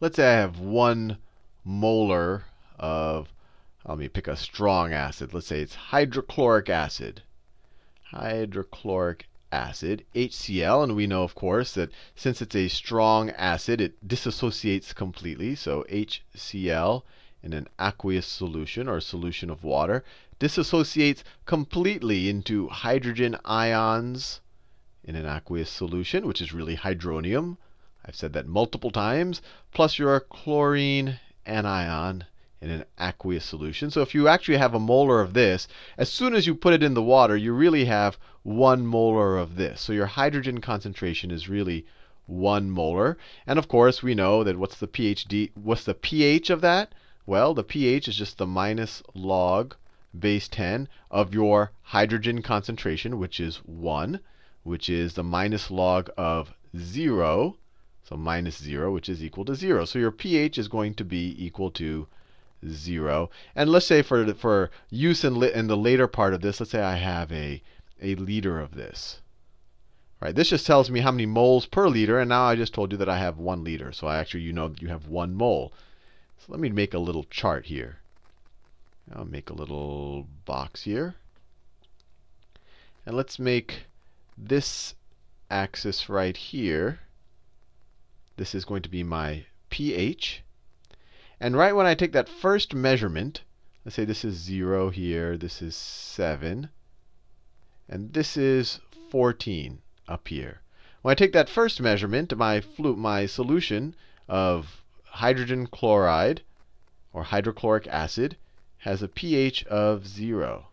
let's say I have one molar of, let me pick a strong acid. Let's say it's hydrochloric acid. Hydrochloric acid, HCl. And we know, of course, that since it's a strong acid, it dissociates completely. So HCl in an aqueous solution or a solution of water dissociates completely into hydrogen ions in an aqueous solution, which is really hydronium. I've said that multiple times, plus your chlorine anion in an aqueous solution. So if you actually have a molar of this, as soon as you put it in the water, you really have one molar of this. So your hydrogen concentration is really one molar. And of course, we know that what's the pH, what's the pH of that? Well, the pH is just the minus log base 10 of your hydrogen concentration, which is 1, which is the minus log of 0. So minus 0, which is equal to 0. So your pH is going to be equal to 0. And let's say for, for use in, in the later part of this, let's say I have a, a liter of this. Right, this just tells me how many moles per liter, and now I just told you that I have 1 liter. So I actually, you know, that you have 1 mole. So let me make a little chart here. I'll make a little box here. And let's make this axis right here. This is going to be my pH. And right when I take that first measurement, let's say this is 0 here, this is 7, and this is 14 up here. When I take that first measurement, my, my solution of hydrogen chloride, or hydrochloric acid, has a pH of 0.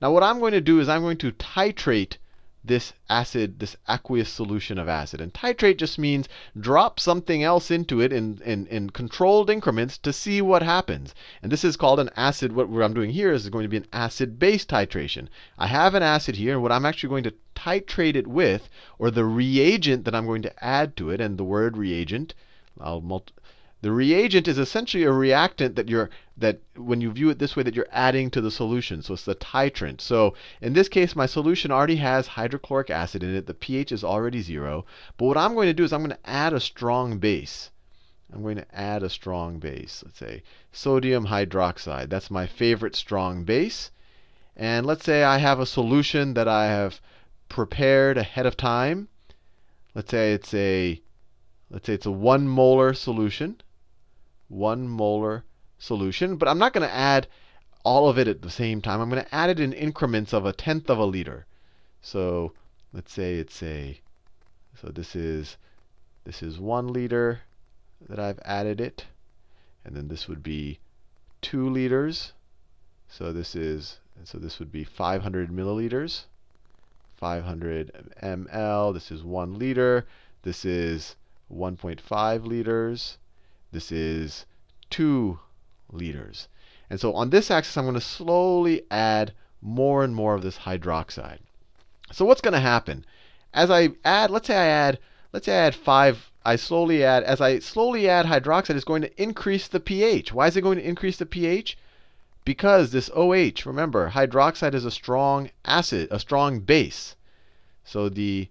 Now what I'm going to do is I'm going to titrate this acid, this aqueous solution of acid. And titrate just means drop something else into it in, in, in controlled increments to see what happens. And this is called an acid. What I'm doing here is going to be an acid-base titration. I have an acid here, and what I'm actually going to titrate it with, or the reagent that I'm going to add to it, and the word reagent, I'll the reagent is essentially a reactant that you're that when you view it this way that you're adding to the solution. So it's the titrant. So in this case, my solution already has hydrochloric acid in it. The pH is already 0. But what I'm going to do is I'm going to add a strong base. I'm going to add a strong base. Let's say sodium hydroxide. That's my favorite strong base. And let's say I have a solution that I have prepared ahead of time. Let's say it's a let's say it's a 1 molar solution. 1 molar solution. But I'm not going to add all of it at the same time. I'm going to add it in increments of a tenth of a liter. So let's say it's a, so this is, this is 1 liter that I've added it. And then this would be 2 liters. So this is, so this would be 500 milliliters. 500 ml. This is 1 liter. This is 1.5 liters. This is 2 liters. And so on this axis, I'm going to slowly add more and more of this hydroxide. So what's going to happen? As I add, let's say I add, let's say I add 5, I slowly add, as I slowly add hydroxide, it's going to increase the pH. Why is it going to increase the pH? Because this OH, remember, hydroxide is a strong acid, a strong base. So the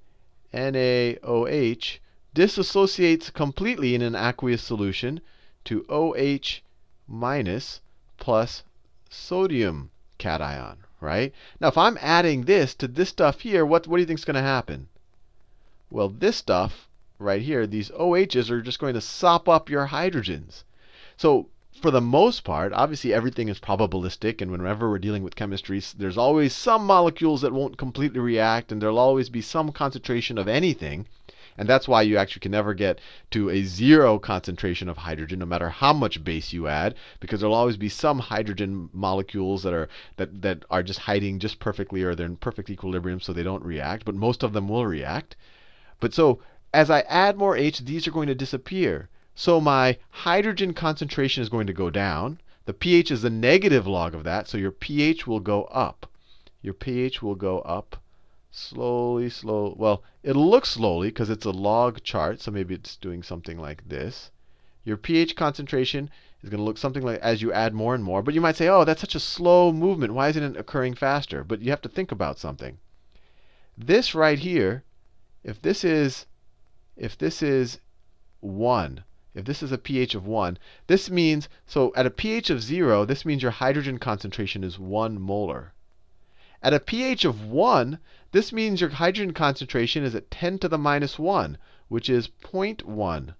NaOH dissociates completely in an aqueous solution to OH minus plus sodium cation, right? Now, if I'm adding this to this stuff here, what, what do you think is going to happen? Well, this stuff right here, these OHs are just going to sop up your hydrogens. So for the most part, obviously everything is probabilistic, and whenever we're dealing with chemistry, there's always some molecules that won't completely react, and there'll always be some concentration of anything. And that's why you actually can never get to a zero concentration of hydrogen, no matter how much base you add, because there'll always be some hydrogen molecules that are that, that are just hiding just perfectly, or they're in perfect equilibrium, so they don't react. But most of them will react. But so as I add more H, these are going to disappear. So my hydrogen concentration is going to go down. The pH is the negative log of that, so your pH will go up. Your pH will go up slowly, slow. Well, it'll look slowly because it's a log chart, so maybe it's doing something like this. Your pH concentration is going to look something like as you add more and more. But you might say, oh, that's such a slow movement. Why isn't it occurring faster? But you have to think about something. This right here, if this is if this is 1, if this is a pH of 1, this means, so at a pH of 0, this means your hydrogen concentration is 1 molar. At a pH of 1, this means your hydrogen concentration is at 10 to the minus 1, which is 0.1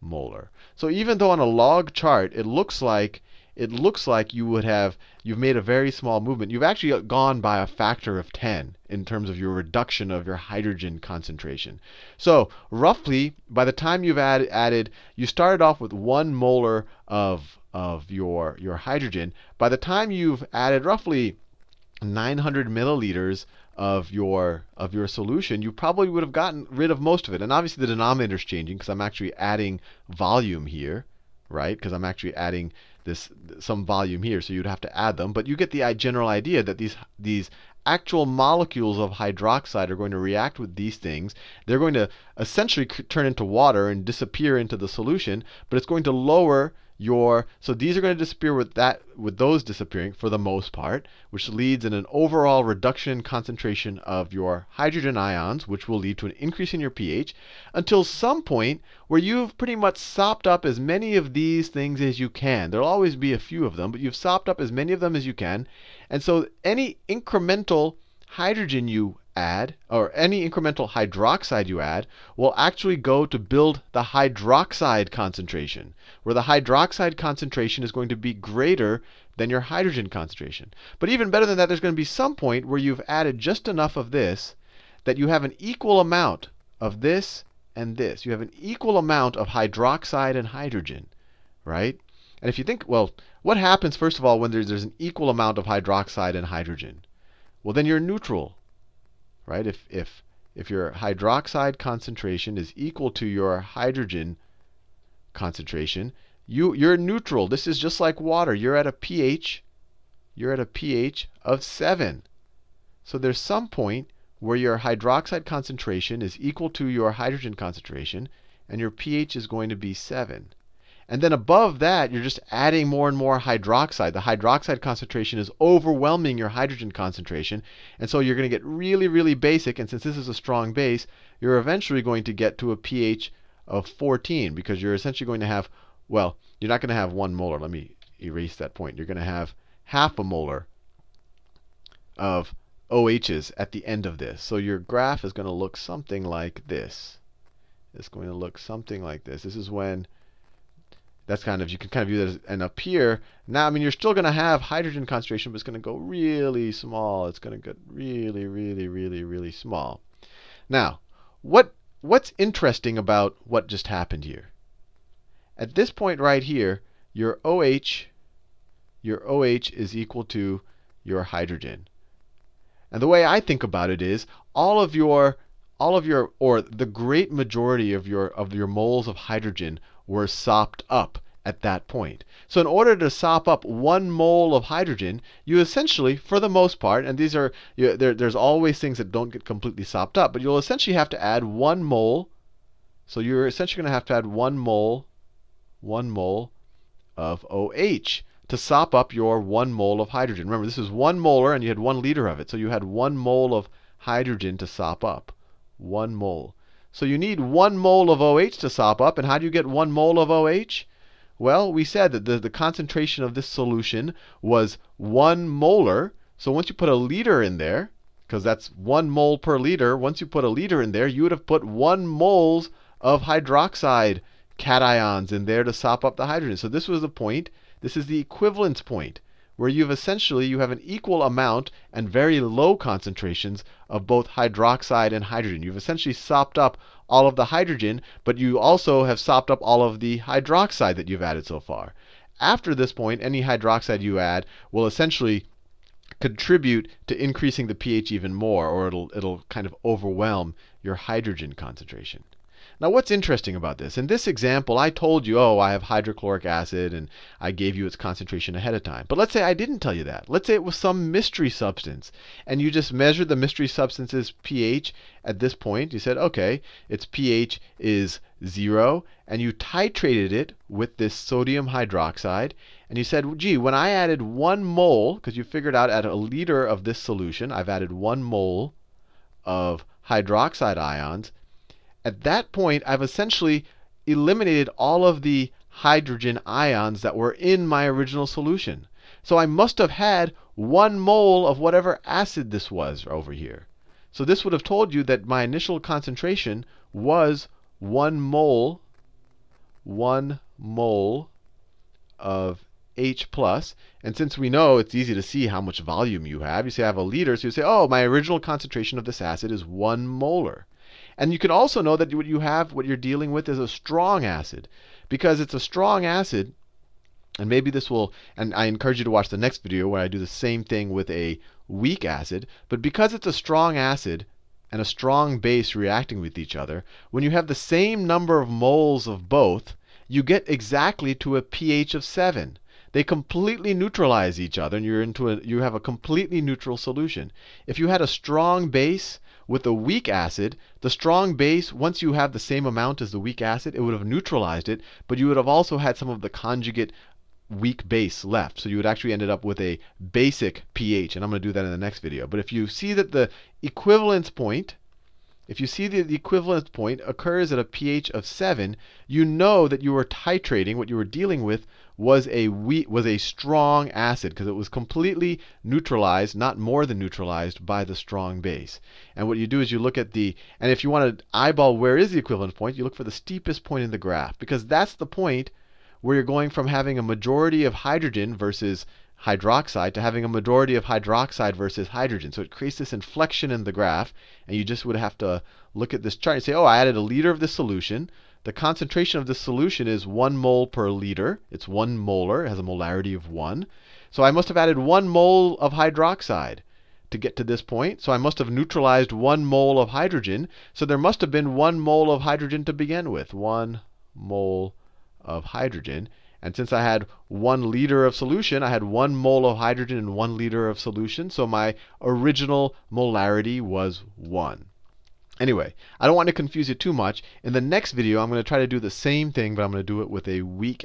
molar. So even though on a log chart it looks like it looks like you would have you've made a very small movement, you've actually gone by a factor of 10 in terms of your reduction of your hydrogen concentration. So roughly, by the time you've add, added, you started off with one molar of of your your hydrogen. By the time you've added roughly 900 milliliters of your of your solution, you probably would have gotten rid of most of it. And obviously the denominator is changing because I'm actually adding volume here, right? Because I'm actually adding this some volume here, so you'd have to add them. But you get the general idea that these these actual molecules of hydroxide are going to react with these things. They're going to essentially turn into water and disappear into the solution, but it's going to lower your so these are going to disappear with that with those disappearing for the most part, which leads in an overall reduction in concentration of your hydrogen ions, which will lead to an increase in your pH until some point where you've pretty much sopped up as many of these things as you can. There'll always be a few of them, but you've sopped up as many of them as you can. And so any incremental hydrogen you add, or any incremental hydroxide you add, will actually go to build the hydroxide concentration, where the hydroxide concentration is going to be greater than your hydrogen concentration. But even better than that, there's going to be some point where you've added just enough of this that you have an equal amount of this and this. You have an equal amount of hydroxide and hydrogen, right? And if you think, well, what happens, first of all, when there's, there's an equal amount of hydroxide and hydrogen? Well, then you're neutral right? If, if, if your hydroxide concentration is equal to your hydrogen concentration, you, you're neutral. This is just like water. You're at a pH, you're at a pH of 7. So there's some point where your hydroxide concentration is equal to your hydrogen concentration, and your pH is going to be 7. And then above that, you're just adding more and more hydroxide. The hydroxide concentration is overwhelming your hydrogen concentration. And so you're going to get really, really basic. And since this is a strong base, you're eventually going to get to a pH of 14 because you're essentially going to have, well, you're not going to have one molar. Let me erase that point. You're going to have half a molar of OHs at the end of this. So your graph is going to look something like this. It's going to look something like this. This is when that's kind of, you can kind of view that as, and up here, now, I mean, you're still going to have hydrogen concentration, but it's going to go really small. It's going to get really, really, really, really small. Now, what, what's interesting about what just happened here? At this point right here, your OH, your OH is equal to your hydrogen. And the way I think about it is, all of your all of your or the great majority of your of your moles of hydrogen were sopped up at that point. So in order to sop up one mole of hydrogen, you essentially, for the most part, and these are you, there, there's always things that don't get completely sopped up, but you'll essentially have to add one mole. So you're essentially going to have to add one mole, one mole of OH to sop up your one mole of hydrogen. Remember, this is one molar, and you had one liter of it, so you had one mole of hydrogen to sop up. One mole. So you need one mole of OH to sop up. And how do you get one mole of OH? Well, we said that the, the concentration of this solution was 1 molar. So once you put a liter in there, because that's 1 mole per liter, once you put a liter in there, you would have put 1 moles of hydroxide cations in there to sop up the hydrogen. So this was the point. This is the equivalence point where you've essentially you have an equal amount and very low concentrations of both hydroxide and hydrogen. You've essentially sopped up all of the hydrogen, but you also have sopped up all of the hydroxide that you've added so far. After this point, any hydroxide you add will essentially contribute to increasing the pH even more, or it'll, it'll kind of overwhelm your hydrogen concentration. Now what's interesting about this? In this example, I told you, oh, I have hydrochloric acid, and I gave you its concentration ahead of time. But let's say I didn't tell you that. Let's say it was some mystery substance, and you just measured the mystery substance's pH at this point. You said, okay, its pH is 0, and you titrated it with this sodium hydroxide. And you said, gee, when I added 1 mole, because you figured out at a liter of this solution, I've added 1 mole of hydroxide ions, at that point, I've essentially eliminated all of the hydrogen ions that were in my original solution. So I must have had one mole of whatever acid this was over here. So this would have told you that my initial concentration was one mole, one mole of H plus. And since we know it's easy to see how much volume you have, you say I have a liter, so you say, oh, my original concentration of this acid is one molar. And you can also know that what you have, what you're dealing with, is a strong acid. Because it's a strong acid, and maybe this will, and I encourage you to watch the next video where I do the same thing with a weak acid. But because it's a strong acid and a strong base reacting with each other, when you have the same number of moles of both, you get exactly to a pH of 7. They completely neutralize each other, and you're into a, you have a completely neutral solution. If you had a strong base with a weak acid, the strong base, once you have the same amount as the weak acid, it would have neutralized it, but you would have also had some of the conjugate weak base left. So you would actually ended up with a basic pH, and I'm going to do that in the next video. But if you see that the equivalence point, if you see that the equivalence point occurs at a pH of 7, you know that you were titrating, what you were dealing with was a weak, was a strong acid because it was completely neutralized, not more than neutralized by the strong base. And what you do is you look at the, and if you want to eyeball where is the equivalence point, you look for the steepest point in the graph because that's the point where you're going from having a majority of hydrogen versus hydroxide to having a majority of hydroxide versus hydrogen. So it creates this inflection in the graph, and you just would have to look at this chart and say, oh, I added a liter of this solution. The concentration of this solution is 1 mole per liter. It's 1 molar. It has a molarity of 1. So I must have added 1 mole of hydroxide to get to this point. So I must have neutralized 1 mole of hydrogen. So there must have been 1 mole of hydrogen to begin with. 1 mole of hydrogen. And since I had 1 liter of solution, I had 1 mole of hydrogen in 1 liter of solution. So my original molarity was 1. Anyway, I don't want to confuse you too much. In the next video, I'm going to try to do the same thing, but I'm going to do it with a weak